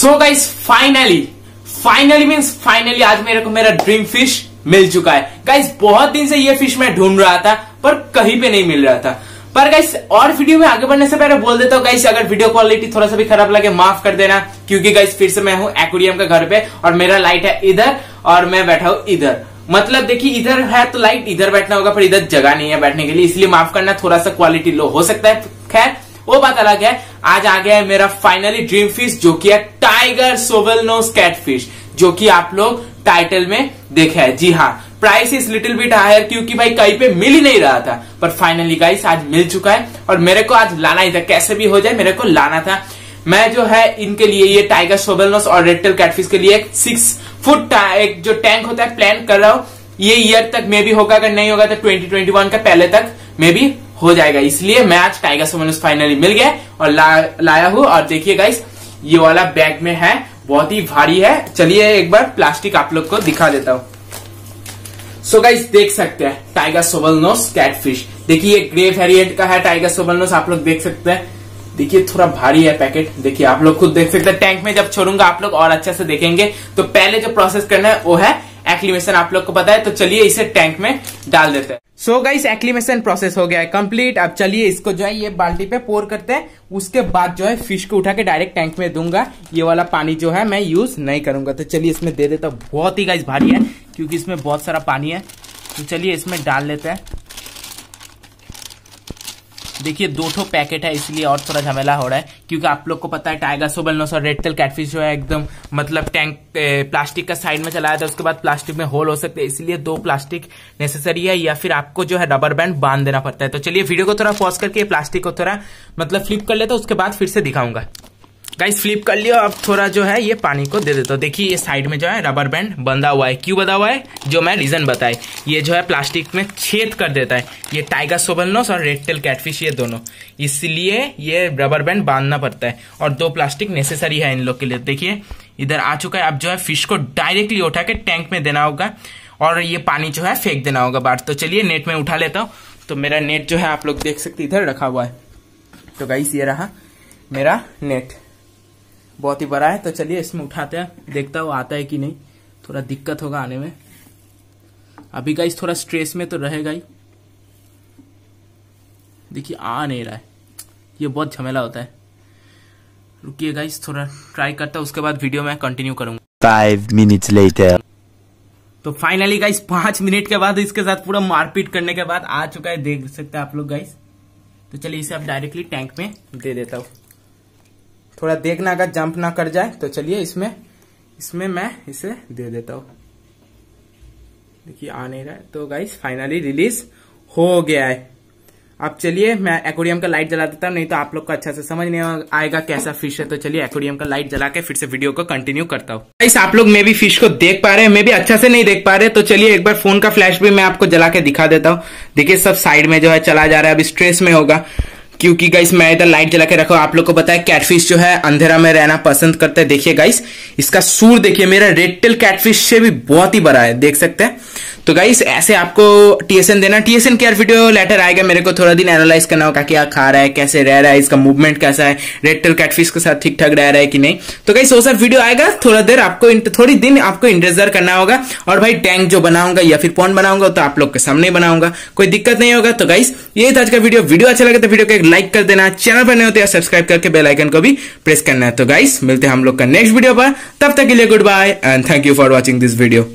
So guys finally finally means finally आज मेरे को मेरा ड्रीम फ़िश मिल चुका है। गाइस बहुत दिन से ये फ़िश मैं ढूंढ रहा था, पर कहीं पे नहीं मिल रहा था। पर गाइस और वीडियो में आगे बढ़ने से पहले बोल देता हूँ गाइस अगर वीडियो क्वालिटी थोड़ा सा भी खराब लगे, माफ़ कर देना, क्योंकि गाइस फिर से मैं हूँ एक्वेरियम के घर पे, और मेरा लाइट है इधर, और मैं बैठा हूँ इधर। मतलब देखिए, इधर है तो लाइट इधर बैठना होगा, पर इधर जगह नहीं है बैठने के लिए, इसलिए माफ़ करना, थोड़ा सा क्वालिटी लो हो सकता है। खैर वो बात अलग है। आज आ गया है मेरा फाइनली ड्रीम फ़िश जो कि है tiger shovelnose catfish जो कि आप लोग टाइटल में देखा है। जी हाँ price is little bit higher क्योंकि भाई कहीं पे मिल ही नहीं रहा था। पर फाइनली गाइस आज मिल चुका है और मेरे को आज लाना ही था। कैसे भी हो जाए, मेरे को लाना था। मैं जो है, इनके लिए ये टाइगर सोबेलनोस और रेडटेल कैटफिश के लिए एक सिक्स फुट एक जो टैंक होता है प्लान कर रहा हूँ। ये ईयर तक मे भी होगा, अगर नहीं होगा तो 2021 का पहले तक मे भी हो जाएगा। इसलिए मैं आज टाइगर सोबेलनोस फाइनली मिल गया और ला, लाया हूँ और देखिए गाइस ये वाला बैग में है बहुत ही भारी है। चलिए एक बार प्लास्टिक आप लोग को दिखा देता हूँ। सो so गाइस देख सकते हैं टाइगर सोबलनोस कैटफिश देखिए ये ग्रे वेरिएंट का है टाइगर सोबलनोस आप लोग देख सकते हैं। देखिए थोड़ा भारी है पैकेट देखिए आप लोग खुद देख सकते हैं। टैंक में जब छोड़ूँगा आप लोग और अच्छे से देखेंगे। तो पहले जो प्रोसेस करना है वो है एक्लिमेशन आप लोग को पता है तो चलिए इसे टैंक में डाल देते हैं। सो गाइस एक्लिमेशन प्रोसेस हो गया है कंप्लीट अब चलिए इसको जो है, ये बाल्टी पे पोर करते हैं. उसके बाद जो है फ़िश को उठा के डायरेक्ट टैंक में दूँगा. ये वाला पानी जो है, मैं यूज़ नहीं करूँगा. तो चलिए इसमें दे देता हूँ. बहुत ही गाइस भारी है, क्योंकि इसमें बहुत सारा पानी है. तो चलिए इसमें डाल लेते हैं. देखिए, दो ठो पैकेट है, इसलिए और थोड़ा झमेला हो रहा है, क्योंकि आप लोग को पता है, टाइगर सोबलनोस और रेडटेल कैटफिश जो है, एकदम मतलब टैंक प्लास्टिक का साइड में चलाया था, उसके बाद प्लास्टिक में होल हो सकते हैं, इसलिए दो प्लास्टिक नेसेसरी है, या फिर आपको जो है रबर बैंड बाँध देना पड़ता है। तो चलिए वीडियो को थोड़ा पॉज करके प्लास्टिक को थोड़ा मतलब फ्लिप कर लेता उसके बाद फिर से दिखाऊँगा। गाइस फ्लिप कर लियो, अब थोड़ा जो है ये पानी को दे देता हूँ। देखिए, ये साइड में जो है रबर बैंड बंधा हुआ है। क्यों बंधा हुआ है? जो मैं रीजन बताए। ये जो है प्लास्टिक में छेद कर देता है। ये टाइगर सोबलनोस और रेड टेल कैटफिश ये दोनों। इसलिए ये रबर बैंड बांधना पड़ता है। और दो प्लास्टिक नेसेसरी है इन लोग के लिए। देखिए, इधर आ चुका है। अब जो है फ़िश को डायरेक्टली उठा के टैंक में देना होगा। और ये पानी जो है फेंक देना होगा बाहर। तो चलिए नेट में उठा लेता हूँ। तो मेरा नेट जो है आप लोग देख सकते इधर रखा हुआ है। तो गाइस ये रहा मेरा नेट बहुत ही बड़ा है तो चलिए इसमें उठाते हैं। देखता हूँ आता है कि नहीं। थोड़ा दिक्कत होगा आने में। अभी गाइस थोड़ा स्ट्रेस में तो रहेगा ही। देखिए आ नहीं रहा है। ये बहुत झमेला होता है। रुकिए गाइस थोड़ा ट्राई करता हूँ उसके बाद वीडियो में कंटिन्यू करूँगा। फाइव मिनट्स लेटर तो फाइनली गाइस पाँच मिनट के बाद इसके साथ पूरा मारपीट करने के बाद आ चुका है देख सकते हैं आप लोग गाइस तो चलिए इसे आप डायरेक्टली टैंक में दे देता हूँ। थोड़ा देखना अगर जंप ना कर जाए तो चलिए इसमें इसमें मैं इसे दे देता हूँ। देखिए, आ नहीं रहा है। तो गाइस फाइनली रिलीज़ हो गया है। अब चलिए, मैं एक्वेरियम का लाइट जला देता हूँ, नहीं तो आप लोग को अच्छा से समझ नहीं आएगा कैसा फ़िश है। तो चलिए एक्वेरियम का लाइट जला के फिर से वीडियो को कंटिन्यू करता हूँ। गाइस आप लोग मे भी फ़िश को देख पा रहे हैं, मे भी अच्छा से नहीं देख पा रहे। तो चलिए, एक बार फ़ोन का फ्लैश भी मैं आपको जला के दिखा देता हूँ। देखिए, सब साइड में जो है चला जा रहा है अभी स्ट्रेस में होगा। क्योंकि गाइस मैं इधर लाइट जला के रखा आप लोग को बताया कैटफिश जो है, अंधेरा में रहना पसंद करते है। देखिए गाइस इसका सूर देखिए, मेरा रेड टेल कैटफिश से भी बहुत ही बड़ा है। देख सकते हैं। तो गाइस ऐसे आपको टीएसएन देना। टीएसएन केयर वीडियो लेटर आएगा मेरे को थोड़ा दिन एनालाइज करना होगा क्या खा रहा है, कैसे रह रहा है, इसका मूवमेंट कैसा है रेड टेल कैटफिश के साथ ठीक ठाक रह रहा है कि नहीं। तो गाइस वो सब वीडियो आएगा, थोड़ा देर आपको थोड़ी दिन आपको इंतज़ार करना होगा। और भाई टैंक जो बनाऊँगा या फिर पॉन्ड बनाऊँगा तो आप लोग के सामने बनाऊँगा। कोई दिक्कत नहीं होगा। तो गाइस ये था आज का वीडियो वीडियो अच्छा लगे तो वीडियो को एक लाइक कर देना। चैनल पर नहीं होते सब्सक्राइब करके बेलाइकन को भी प्रेस करना है। तो गाइस मिलते हैं हम लोग का नेक्स्ट वीडियो पर। तब तक के लिए goodbye and thank you for watching this video